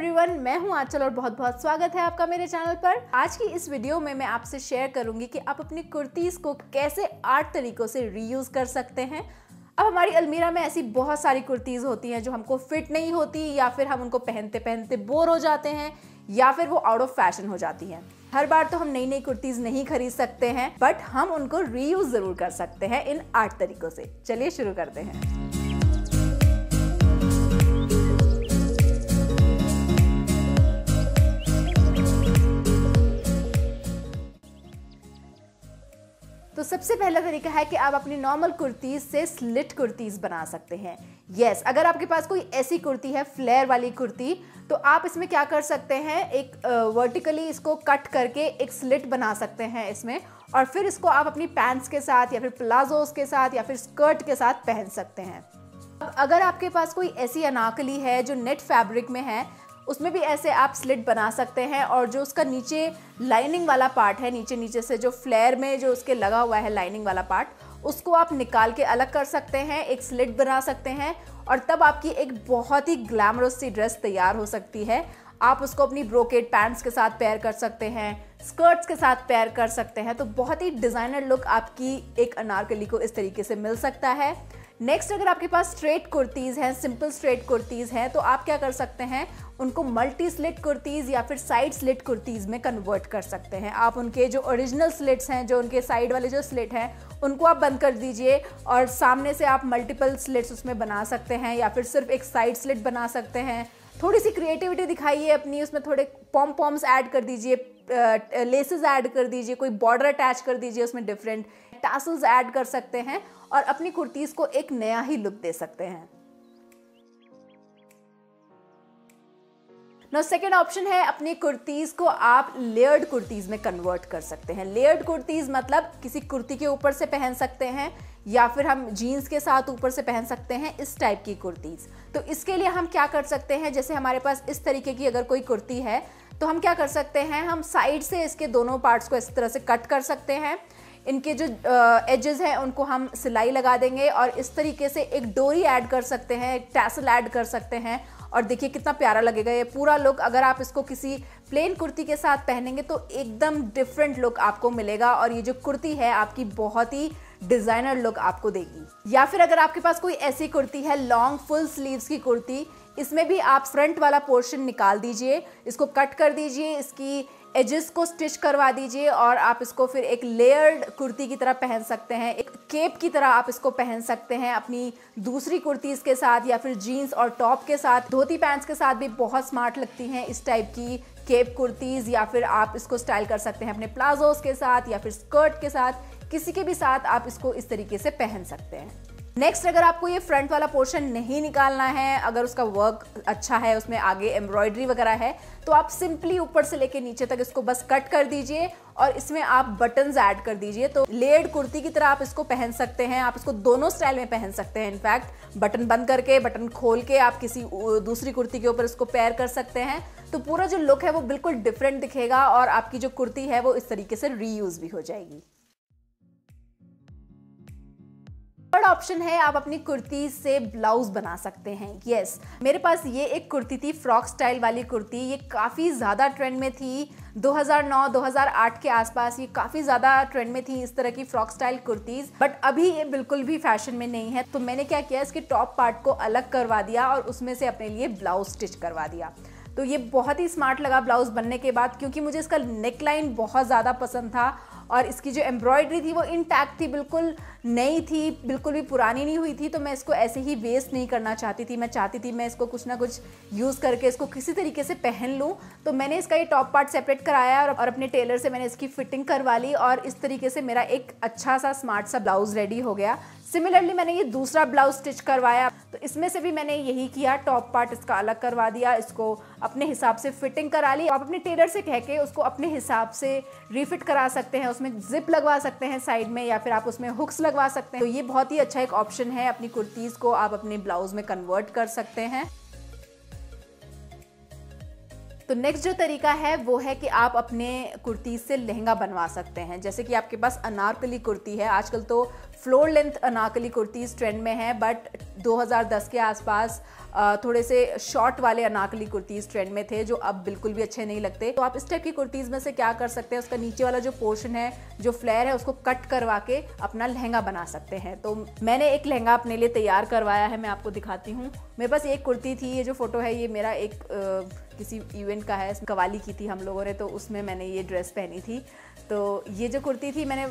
Everyone मैं हूँ आंचल और बहुत बहुत स्वागत है आपका मेरे चैनल पर। आज की इस वीडियो में मैं आपसे शेयर करूँगी कि आप अपनी कुर्तीज को कैसे आठ तरीकों से रीयूज कर सकते हैं। अब हमारी अलमीरा में ऐसी बहुत सारी कुर्तीज होती हैं जो हमको फिट नहीं होती या फिर हम उनको पहनते पहनते बोर हो जाते हैं या फिर वो आउट ऑफ़ फ़ैशन हो जाती हैं। हर बार तो हम नई नई कुर्तीज नहीं खरीद सकते हैं बट हम उनको रीयूज ज़रूर कर सकते हैं इन आठ तरीकों से। चलिए शुरू करते हैं। सबसे पहला तरीका है कि आप अपनी नॉर्मल कुर्तीज से स्लिट कुर्तीज बना सकते हैं। यस yes, अगर आपके पास कोई ऐसी कुर्ती है फ्लेयर वाली कुर्ती तो आप इसमें क्या कर सकते हैं एक वर्टिकली इसको कट करके एक स्लिट बना सकते हैं इसमें और फिर इसको आप अपनी पैंट्स के साथ या फिर प्लाजोस के साथ या फिर स्कर्ट के साथ पहन सकते हैं। अब अगर आपके पास कोई ऐसी अनाकली है जो नेट फैब्रिक में है उसमें भी ऐसे आप स्लिट बना सकते हैं और जो उसका नीचे लाइनिंग वाला पार्ट है, नीचे नीचे से जो फ्लेयर में जो उसके लगा हुआ है लाइनिंग वाला पार्ट उसको आप निकाल के अलग कर सकते हैं, एक स्लिट बना सकते हैं और तब आपकी एक बहुत ही ग्लैमरस सी ड्रेस तैयार हो सकती है। आप उसको अपनी ब्रोकेट पैंट्स के साथ पेयर कर सकते हैं स्कर्ट्स के साथ पेयर कर सकते हैं। तो बहुत ही डिज़ाइनर लुक आपकी एक अनारकली को इस तरीके से मिल सकता है। नेक्स्ट अगर आपके पास स्ट्रेट कुर्तीज़ हैं सिंपल स्ट्रेट कुर्तीज़ हैं तो आप क्या कर सकते हैं? उनको मल्टी स्लिट कुर्तीज़ या फिर साइड स्लिट कुर्तीज़ में कन्वर्ट कर सकते हैं। आप उनके जो ओरिजिनल स्लिट्स हैं, जो उनके साइड वाले जो स्लिट हैं, उनको आप बंद कर दीजिए और सामने से आप मल्टीपल स्लिट्स उसमें बना सकते हैं या फिर सिर्फ़ एक साइड स्लिट बना सकते हैं। थोड़ी सी क्रिएटिविटी दिखाइए अपनी, उसमें थोड़े पॉम पॉम्स ऐड कर दीजिए लेसेस ऐड कर दीजिए, कोई बॉर्डर अटैच कर दीजिए उसमें डिफरेंट टासल्स ऐड कर सकते हैं और अपनी कुर्तीज़ को एक नया ही लुक दे सकते हैं। नो सेकेंड ऑप्शन है अपनी कुर्तीज़ को आप लेयर्ड कुर्तीज़ में कन्वर्ट कर सकते हैं। लेयर्ड कुर्तीज़ मतलब किसी कुर्ती के ऊपर से पहन सकते हैं या फिर हम जीन्स के साथ ऊपर से पहन सकते हैं इस टाइप की कुर्तीज़ तो इसके लिए हम क्या कर सकते हैं? जैसे हमारे पास इस तरीके की अगर कोई कुर्ती है तो हम क्या कर सकते हैं? हम साइड से इसके दोनों पार्ट्स को इस तरह से कट कर सकते हैं। इनके जो एजेस हैं, उनको हम सिलाई लगा देंगे और इस तरीके से एक डोरी ऐड कर सकते हैं, एक टैसल ऐड कर सकते हैं और देखिए कितना प्यारा लगेगा ये पूरा लुक अगर आप इसको किसी प्लेन कुर्ती के साथ पहनेंगे तो एकदम डिफरेंट लुक आपको मिलेगा और ये जो कुर्ती है आपकी बहुत ही डिज़ाइनर लुक आपको देगी। या फिर अगर आपके पास कोई ऐसी कुर्ती है लॉन्ग फुल स्लीव्स की कुर्ती, इसमें भी आप फ्रंट वाला पोर्शन निकाल दीजिए, इसको कट कर दीजिए, इसकी एजेस को स्टिच करवा दीजिए और आप इसको फिर एक लेयर्ड कुर्ती की तरह पहन सकते हैं, एक केप की तरह आप इसको पहन सकते हैं अपनी दूसरी कुर्तीज़ के साथ या फिर जीन्स और टॉप के साथ। धोती पैंट्स के साथ भी बहुत स्मार्ट लगती हैं इस टाइप की केप कुर्तीज़ या फिर आप इसको स्टाइल कर सकते हैं अपने प्लाजोस के साथ या फिर स्कर्ट के साथ। किसी के भी साथ आप इसको इस तरीके से पहन सकते हैं। नेक्स्ट अगर आपको ये फ्रंट वाला पोर्शन नहीं निकालना है, अगर उसका वर्क अच्छा है, उसमें आगे एम्ब्रॉयडरी वगैरह है तो आप सिंपली ऊपर से लेके नीचे तक इसको बस कट कर दीजिए और इसमें आप बटन्स ऐड कर दीजिए। तो लेड कुर्ती की तरह आप इसको पहन सकते हैं, आप इसको दोनों स्टाइल में पहन सकते हैं। इनफैक्ट बटन बंद करके बटन खोल के आप किसी दूसरी कुर्ती के ऊपर इसको पेयर कर सकते हैं। तो पूरा जो लुक है वो बिल्कुल डिफरेंट दिखेगा और आपकी जो कुर्ती है वो इस तरीके से रीयूज भी हो जाएगी। ऑप्शन है, आप अपनी कुर्ती से ब्लाउज बना सकते हैं। यस मेरे पास ये एक कुर्ती थी फ्रॉक स्टाइल वाली कुर्ती। ये काफ़ी ज़्यादा ट्रेंड में थी। 2009-2008 के आसपास ये काफ़ी ज़्यादा ट्रेंड में थी इस तरह की फ्रॉक स्टाइल कुर्तीज़। बट अभी ये बिल्कुल भी फ़ैशन में नहीं है। तो मैंने क्या किया, इसके टॉप पार्ट को अलग करवा दिया और उसमें से अपने लिए ब्लाउज स्टिच करवा दिया। तो ये बहुत ही स्मार्ट लगा ब्लाउज बनने के बाद, क्योंकि मुझे इसका नेक लाइन बहुत ज़्यादा पसंद था और इसकी जो एम्ब्रॉयडरी थी वो इंटैक्ट थी बिल्कुल। नई थी बिल्कुल भी पुरानी नहीं हुई थी तो मैं इसको ऐसे ही वेस्ट नहीं करना चाहती थी। मैं चाहती थी मैं इसको कुछ ना कुछ यूज़ करके इसको किसी तरीके से पहन लूँ। तो मैंने इसका ये टॉप पार्ट सेपरेट कराया और, अपने टेलर से मैंने इसकी फिटिंग करवा ली और इस तरीके से मेरा एक अच्छा सा स्मार्ट सा ब्लाउज रेडी हो गया। सिमिलरली मैंने ये दूसरा ब्लाउज स्टिच करवाया। तो इसमें से भी मैंने यही किया टॉप पार्ट इसका अलग करवा दिया इसको अपने हिसाब से फिटिंग करा ली। आप अपने टेलर से कह के उसको अपने हिसाब से रिफिट करा सकते हैं उसमें जिप लगवा सकते हैं साइड में या फिर आप उसमें हुक्स लगवा सकते हैं। तो ये बहुत ही अच्छा एक ऑप्शन है, अपनी कुर्तीज़ को आप अपने ब्लाउज में कन्वर्ट कर सकते हैं। तो नेक्स्ट जो तरीका है, वो है कि आप अपने कुर्ती से लहंगा बनवा सकते हैं। जैसे कि आपके पास अनारकली कुर्ती है, आजकल तो floor length Anarkali kurtis trend में है बट 2010 के आसपास थोड़े से शॉर्ट वाले अनाकली कुर्तीज़ ट्रेंड में थे, जो अब बिल्कुल भी अच्छे नहीं लगते। तो आप इस टाइप की कुर्तीज़ में से क्या कर सकते हैं, उसका नीचे वाला जो पोर्शन है, जो फ्लेयर है, उसको कट करवा के अपना लहंगा बना सकते हैं। तो मैंने एक लहंगा अपने लिए तैयार करवाया है, मैं आपको दिखाती हूँ। मेरे पास एक कुर्ती थी, ये जो फ़ोटो है, ये मेरा एक किसी इवेंट का है कवाली की थी हम लोगों ने तो उसमें मैंने ये ड्रेस पहनी थी। तो ये जो कुर्ती थी मैंने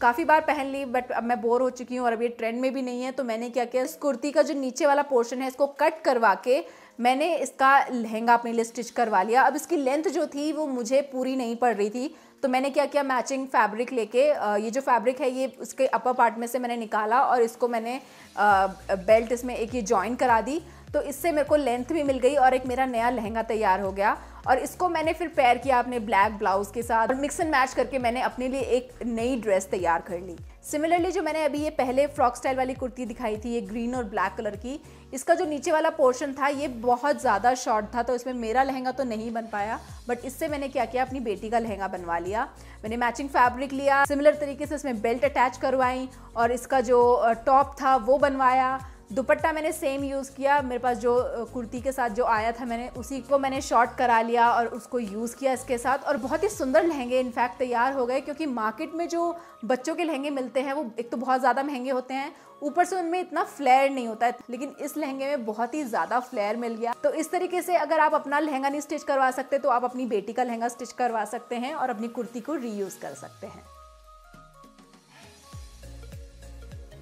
काफ़ी बार पहन ली बट अब मैं बोर हो चुकी हूँ और अब ये ट्रेंड में भी नहीं है तो मैंने क्या किया, इस कुर्ती का जो नीचे वाला पोर्शन है, इसको कट करवा के मैंने इसका लहंगा अपने लिए स्टिच करवा लिया। अब इसकी लेंथ जो थी वो मुझे पूरी नहीं पड़ रही थी तो मैंने क्या किया मैचिंग फैब्रिक लेके ये जो फैब्रिक है, ये उसके अपर पार्ट में से मैंने निकाला और इसको मैंने बेल्ट इसमें एक ये जॉइन करा दी। तो इससे मेरे को लेंथ भी मिल गई और एक मेरा नया लहंगा तैयार हो गया। और इसको मैंने फिर पेयर किया अपने ब्लैक ब्लाउज के साथ और मिक्स एंड मैच करके मैंने अपने लिए एक नई ड्रेस तैयार कर ली। सिमिलरली जो मैंने अभी ये पहले फ्रॉक स्टाइल वाली कुर्ती दिखाई थी, ये ग्रीन और ब्लैक कलर की, इसका जो नीचे वाला पोर्शन था, ये बहुत ज़्यादा शॉर्ट था तो इसमें मेरा लहंगा तो नहीं बन पाया। बट इससे मैंने क्या किया, अपनी बेटी का लहंगा बनवा लिया। मैंने मैचिंग फैब्रिक लिया सिमिलर तरीके से इसमें बेल्ट अटैच करवाई और इसका जो टॉप था, वो बनवाया। दुपट्टा मैंने सेम यूज़ किया। मेरे पास जो कुर्ती के साथ जो आया था मैंने, उसी को मैंने शॉर्ट करा लिया और उसको यूज़ किया इसके साथ। और बहुत ही सुंदर लहंगे इनफैक्ट तैयार हो गए, क्योंकि मार्केट में जो बच्चों के लहंगे मिलते हैं, वो एक तो बहुत ज़्यादा महँगे होते हैं। ऊपर से उनमें इतना फ्लेयर नहीं होता है, लेकिन इस लहंगे में बहुत ही ज़्यादा फ्लेयर मिल गया। तो इस तरीके से अगर आप अपना लहंगा नहीं स्टिच करवा सकते तो आप अपनी बेटी का लहंगा स्टिच करवा सकते हैं और अपनी कुर्ती को रीयूज़ कर सकते हैं।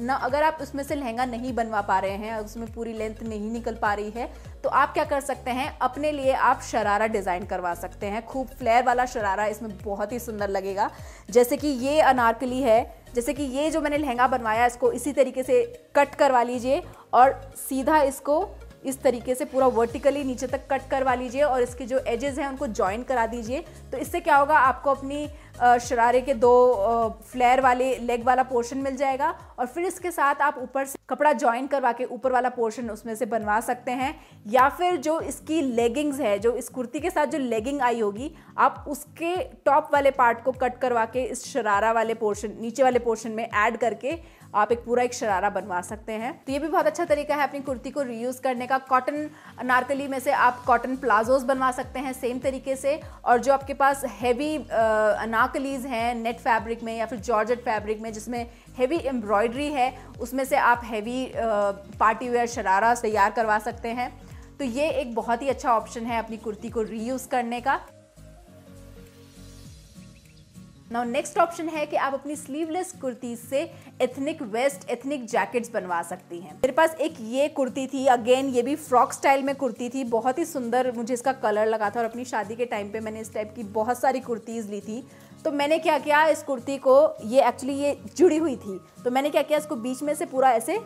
ना, अगर आप उसमें से लहंगा नहीं बनवा पा रहे हैं उसमें पूरी लेंथ नहीं निकल पा रही है तो आप क्या कर सकते हैं, अपने लिए आप शरारा डिज़ाइन करवा सकते हैं। खूब फ्लेयर वाला शरारा इसमें बहुत ही सुंदर लगेगा। जैसे कि ये अनारकली है, जैसे कि ये जो मैंने लहंगा बनवाया, इसको इसी तरीके से कट करवा लीजिए, और सीधा इसको इस तरीके से पूरा वर्टिकली नीचे तक कट करवा लीजिए, और इसके जो एजेस हैं, उनको ज्वाइन करा दीजिए। तो इससे क्या होगा, आपको अपनी शरारे के दो फ्लेयर वाले लेग वाला पोर्शन मिल जाएगा और फिर इसके साथ आप ऊपर से कपड़ा ज्वाइन करवा के ऊपर वाला पोर्शन उसमें से बनवा सकते हैं। या फिर जो इसकी लेगिंग्स है, जो इस कुर्ती के साथ जो लेगिंग आई होगी, आप उसके टॉप वाले पार्ट को कट करवा के इस शरारा वाले पोर्शन, नीचे वाले पोर्शन में ऐड करके आप एक पूरा एक शरारा बनवा सकते हैं। तो ये भी बहुत अच्छा तरीका है अपनी कुर्ती को रीयूज करने का। कॉटन नारकली में से आप कॉटन प्लाजोज बनवा सकते हैं सेम तरीके से। और जो आपके पास हैवी अनाकलीज हैं नेट फैब्रिक में या फिर जॉर्जेट फैब्रिक में, जिसमें हैवी एम्ब्रॉयडरी है, उसमें से आप हैवी पार्टी वेयर शरारा तैयार करवा सकते हैं। तो ये एक बहुत ही अच्छा ऑप्शन है अपनी कुर्ती को रीयूज़ करने का। नाउ नेक्स्ट ऑप्शन है कि आप अपनी स्लीवलेस कुर्ती से एथनिक वेस्ट एथनिक जैकेट्स बनवा सकती हैं। मेरे पास एक ये कुर्ती थी अगेन ये भी फ्रॉक स्टाइल में कुर्ती थी। बहुत ही सुंदर मुझे इसका कलर लगा था और अपनी शादी के टाइम पे मैंने इस टाइप की बहुत सारी कुर्तीज़ ली थी। तो मैंने क्या किया, इस कुर्ती को, ये एक्चुअली ये जुड़ी हुई थी। तो मैंने क्या किया, इसको बीच में से पूरा ऐसे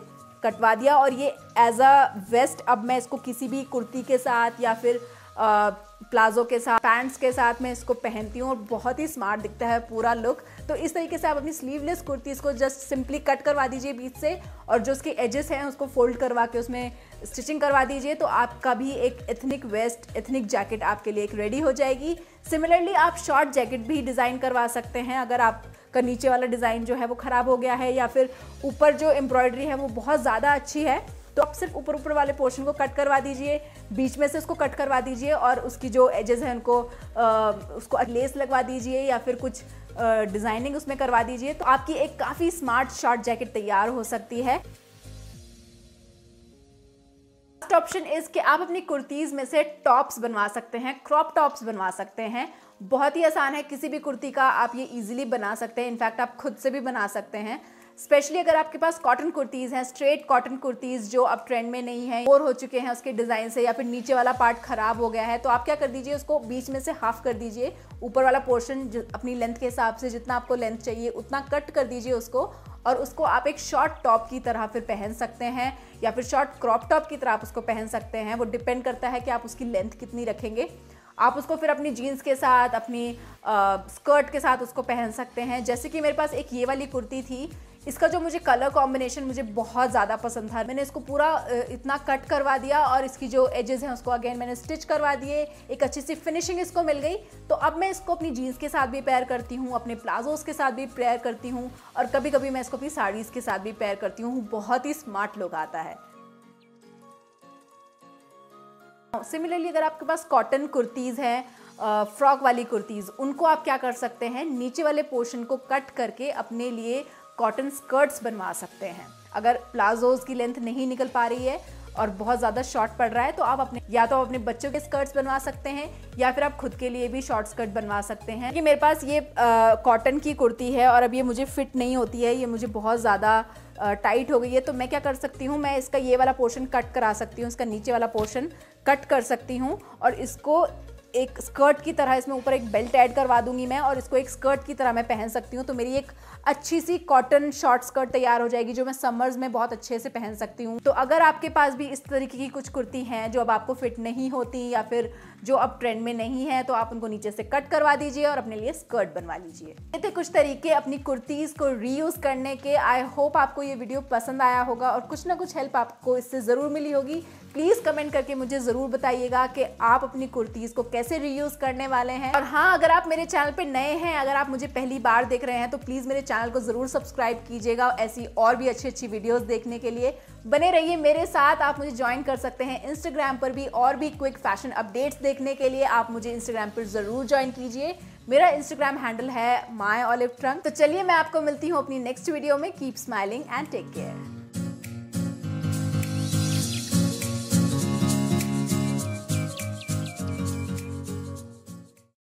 कटवा दिया और ये एज अ वेस्ट अब मैं इसको किसी भी कुर्ती के साथ या फिर प्लाजो के साथ, पैंट्स के साथ मैं इसको पहनती हूँ और बहुत ही स्मार्ट दिखता है पूरा लुक तो इस तरीके से आप अपनी स्लीवलेस कुर्तीज़ को जस्ट सिंपली कट करवा दीजिए बीच से और जो उसके एजेस हैं उसको फोल्ड करवा के उसमें स्टिचिंग करवा दीजिए तो आपका भी एक एथनिक वेस्ट एथनिक जैकेट आपके लिए एक रेडी हो जाएगी। सिमिलरली आप शॉर्ट जैकेट भी डिज़ाइन करवा सकते हैं। अगर आप का नीचे वाला डिज़ाइन जो है वो ख़राब हो गया है या फिर ऊपर जो एम्ब्रॉयडरी है वो बहुत ज़्यादा अच्छी है तो आप सिर्फ़ ऊपर ऊपर वाले पोर्शन को कट करवा दीजिए बीच में से उसको कट करवा दीजिए और उसकी जो एजेस हैं उनको आ, उसको लेस लगवा दीजिए या फिर कुछ डिज़ाइनिंग उसमें करवा दीजिए तो आपकी एक काफ़ी स्मार्ट शॉर्ट जैकेट तैयार हो सकती है। ऑप्शन इज़ कि आप अपनी कुर्तीज़ में से टॉप्स बनवा सकते हैं क्रॉप टॉप्स बनवा सकते हैं। बहुत ही आसान है किसी भी कुर्ती का आप ये इजीली बना सकते हैं इनफैक्ट आप खुद से भी बना सकते हैं। स्पेशली अगर आपके पास कॉटन कुर्तीज़ हैं स्ट्रेट कॉटन कुर्तीज़ जो अब ट्रेंड में नहीं है और हो चुके हैं उसके डिज़ाइन से या फिर नीचे वाला पार्ट ख़राब हो गया है तो आप क्या कर दीजिए उसको बीच में से हाफ़ कर दीजिए। ऊपर वाला पोर्शन अपनी लेंथ के हिसाब से जितना आपको लेंथ चाहिए उतना कट कर दीजिए उसको और उसको आप एक शॉर्ट टॉप की तरह फिर पहन सकते हैं या फिर शॉर्ट क्रॉप टॉप की तरह आप उसको पहन सकते हैं। वो डिपेंड करता है कि आप उसकी लेंथ कितनी रखेंगे। आप उसको फिर अपनी जीन्स के साथ अपनी आ, स्कर्ट के साथ उसको पहन सकते हैं। जैसे कि मेरे पास एक ये वाली कुर्ती थी इसका जो मुझे कलर कॉम्बिनेशन मुझे बहुत ज़्यादा पसंद था। मैंने इसको पूरा इतना कट करवा दिया और इसकी जो एजेस हैं उसको अगेन मैंने स्टिच करवा दिए। एक अच्छी सी फिनिशिंग इसको मिल गई। तो अब मैं इसको अपनी जीन्स के साथ भी पेयर करती हूँ, अपने प्लाजोस के साथ भी पेयर करती हूँ और कभी कभी मैं इसको अपनी साड़ीज़ के साथ भी पेयर करती हूँ। बहुत ही स्मार्ट लुक आता है। सिमिलरली अगर आपके पास कॉटन कुर्तीज़ हैं फ्रॉक वाली कुर्तीज़, उनको आप क्या कर सकते हैं? नीचे वाले पोर्शन को कट करके अपने लिए कॉटन स्कर्ट्स बनवा सकते हैं। अगर प्लाजोज की लेंथ नहीं निकल पा रही है और बहुत ज़्यादा शॉर्ट पड़ रहा है तो आप अपने या तो आप अपने बच्चों के स्कर्ट्स बनवा सकते हैं, या फिर आप खुद के लिए भी शॉर्ट स्कर्ट बनवा सकते हैं। कि मेरे पास ये कॉटन की कुर्ती है और अब ये मुझे फिट नहीं होती है, ये मुझे बहुत ज़्यादा टाइट हो गई है तो मैं क्या कर सकती हूँ? मैं इसका ये वाला पोर्शन कट करा सकती हूँ, इसका नीचे वाला पोर्शन कट कर सकती हूँ और इसको एक स्कर्ट की तरह इसमें ऊपर एक बेल्ट ऐड करवा दूँगी मैं और इसको एक स्कर्ट की तरह मैं पहन सकती हूँ। तो मेरी एक अच्छी सी कॉटन शॉर्ट स्कर्ट तैयार हो जाएगी जो मैं समर्स में बहुत अच्छे से पहन सकती हूँ। तो अगर आपके पास भी इस तरीके की कुछ कुर्ती हैं जो अब आपको फिट नहीं होती या फिर जो अब ट्रेंड में नहीं है तो आप उनको नीचे से कट करवा दीजिए और अपने लिए स्कर्ट बनवा लीजिए। ये थे कुछ तरीके अपनी कुर्तीज़ को रीयूज़ करने के। आई होप आपको ये वीडियो पसंद आया होगा और कुछ ना कुछ हेल्प आपको इससे ज़रूर मिली होगी। प्लीज़ कमेंट करके मुझे ज़रूर बताइएगा कि आप अपनी कुर्तीज़ को कैसे रीयूज़ करने वाले हैं। और हाँ अगर आप मेरे चैनल पर नए हैं, अगर आप मुझे पहली बार देख रहे हैं तो प्लीज़ मेरे चैनल को ज़रूर सब्सक्राइब कीजिएगा ऐसी और भी अच्छी अच्छी वीडियोज़ देखने के लिए। बने रहिए मेरे साथ। आप मुझे ज्वाइन कर सकते हैं इंस्टाग्राम पर भी और भी क्विक फ़ैशन अपडेट्स देखने के लिए। आप मुझे इंस्टाग्राम पर ज़रूर ज्वाइन कीजिए। मेरा इंस्टाग्राम हैंडल है माई ऑलिव ट्रंक तो चलिए मैं आपको मिलती हूँ अपनी नेक्स्ट वीडियो में। Keep smiling and take care